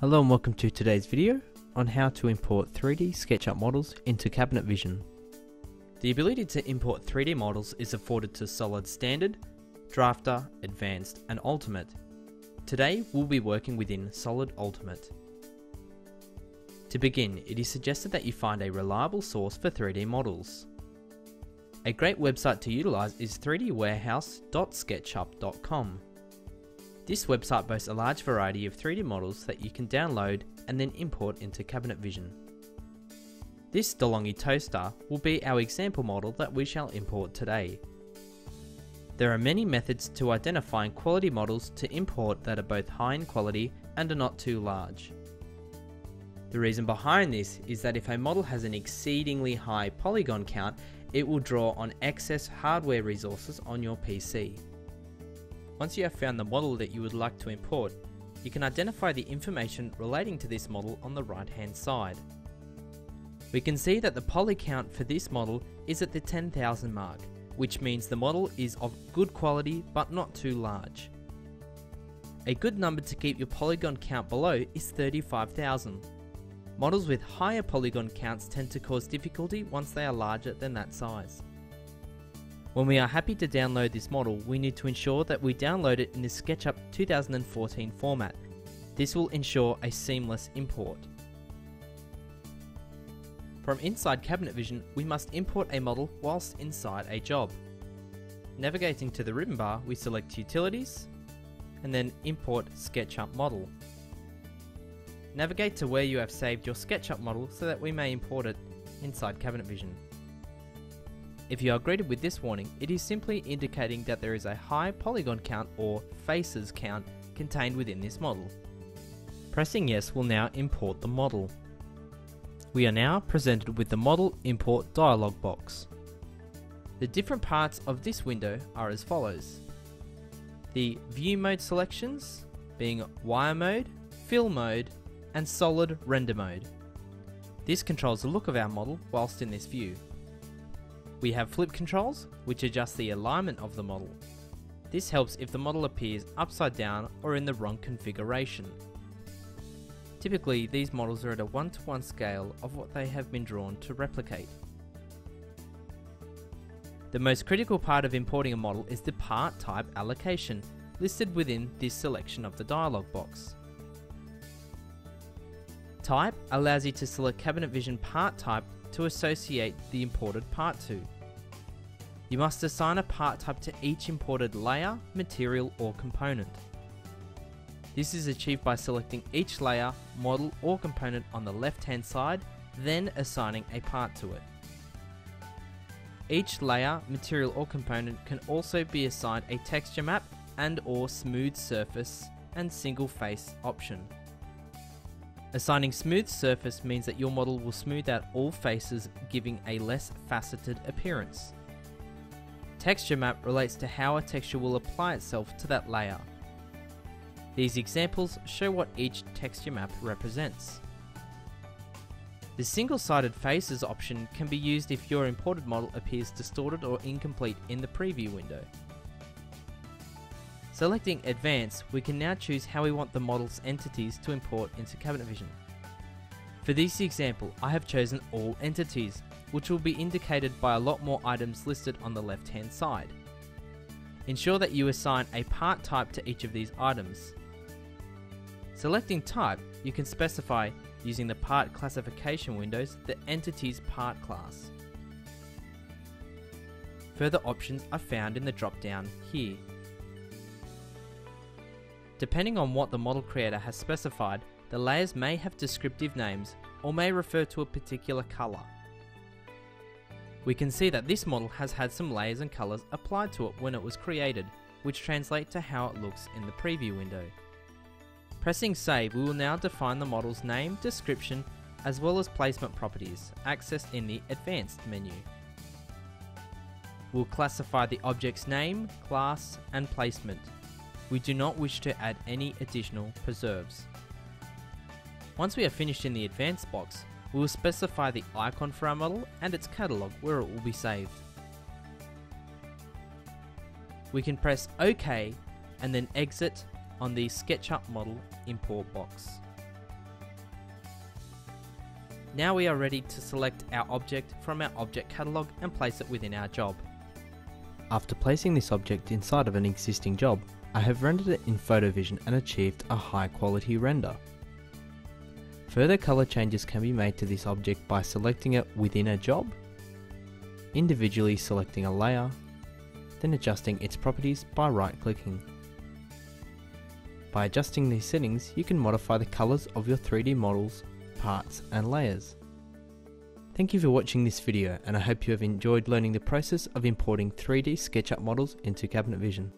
Hello and welcome to today's video on how to import 3D SketchUp models into Cabinet Vision. The ability to import 3D models is afforded to Solid Standard, Drafter, Advanced and Ultimate. Today we'll be working within Solid Ultimate. To begin, it is suggested that you find a reliable source for 3D models. A great website to utilise is 3dwarehouse.sketchup.com. This website boasts a large variety of 3D models that you can download and then import into Cabinet Vision. This DeLonghi toaster will be our example model that we shall import today. There are many methods to identifying quality models to import that are both high in quality and are not too large. The reason behind this is that if a model has an exceedingly high polygon count, it will draw on excess hardware resources on your PC. Once you have found the model that you would like to import, you can identify the information relating to this model on the right hand side. We can see that the poly count for this model is at the 10,000 mark, which means the model is of good quality but not too large. A good number to keep your polygon count below is 35,000. Models with higher polygon counts tend to cause difficulty once they are larger than that size. When we are happy to download this model, we need to ensure that we download it in the SketchUp 2014 format. This will ensure a seamless import. From inside Cabinet Vision, we must import a model whilst inside a job. Navigating to the ribbon bar, we select Utilities, and then Import SketchUp Model. Navigate to where you have saved your SketchUp model so that we may import it inside Cabinet Vision. If you are greeted with this warning, it is simply indicating that there is a high polygon count or faces count contained within this model. Pressing yes will now import the model. We are now presented with the model import dialog box. The different parts of this window are as follows. The view mode selections being wire mode, fill mode and solid render mode. This controls the look of our model whilst in this view. We have flip controls, which adjust the alignment of the model. This helps if the model appears upside down or in the wrong configuration. Typically, these models are at a 1 to 1 scale of what they have been drawn to replicate. The most critical part of importing a model is the part type allocation, listed within this selection of the dialog box. Type allows you to select Cabinet Vision part type to associate the imported part to. You must assign a part type to each imported layer, material or component. This is achieved by selecting each layer, model or component on the left hand side, then assigning a part to it. Each layer, material or component can also be assigned a texture map and or smooth surface and single face option. Assigning smooth surface means that your model will smooth out all faces giving a less faceted appearance. Texture map relates to how a texture will apply itself to that layer. These examples show what each texture map represents. The single-sided faces option can be used if your imported model appears distorted or incomplete in the preview window. Selecting Advanced, we can now choose how we want the model's entities to import into Cabinet Vision. For this example, I have chosen All Entities, which will be indicated by a lot more items listed on the left hand side. Ensure that you assign a part type to each of these items. Selecting type, you can specify, using the part classification windows, the entity's part class. Further options are found in the drop down here. Depending on what the model creator has specified, the layers may have descriptive names or may refer to a particular colour. We can see that this model has had some layers and colours applied to it when it was created, which translate to how it looks in the preview window. Pressing save we will now define the model's name, description, as well as placement properties, accessed in the advanced menu. We'll classify the object's name, class and placement. We do not wish to add any additional preserves. Once we are finished in the advanced box, we will specify the icon for our model and its catalogue where it will be saved. We can press OK and then exit on the SketchUp model import box. Now we are ready to select our object from our object catalogue and place it within our job. After placing this object inside of an existing job, I have rendered it in PhotoVision and achieved a high quality render. Further colour changes can be made to this object by selecting it within a job, individually selecting a layer, then adjusting its properties by right clicking. By adjusting these settings, you can modify the colours of your 3D models parts and layers. Thank you for watching this video and I hope you have enjoyed learning the process of importing 3D SketchUp models into Cabinet Vision.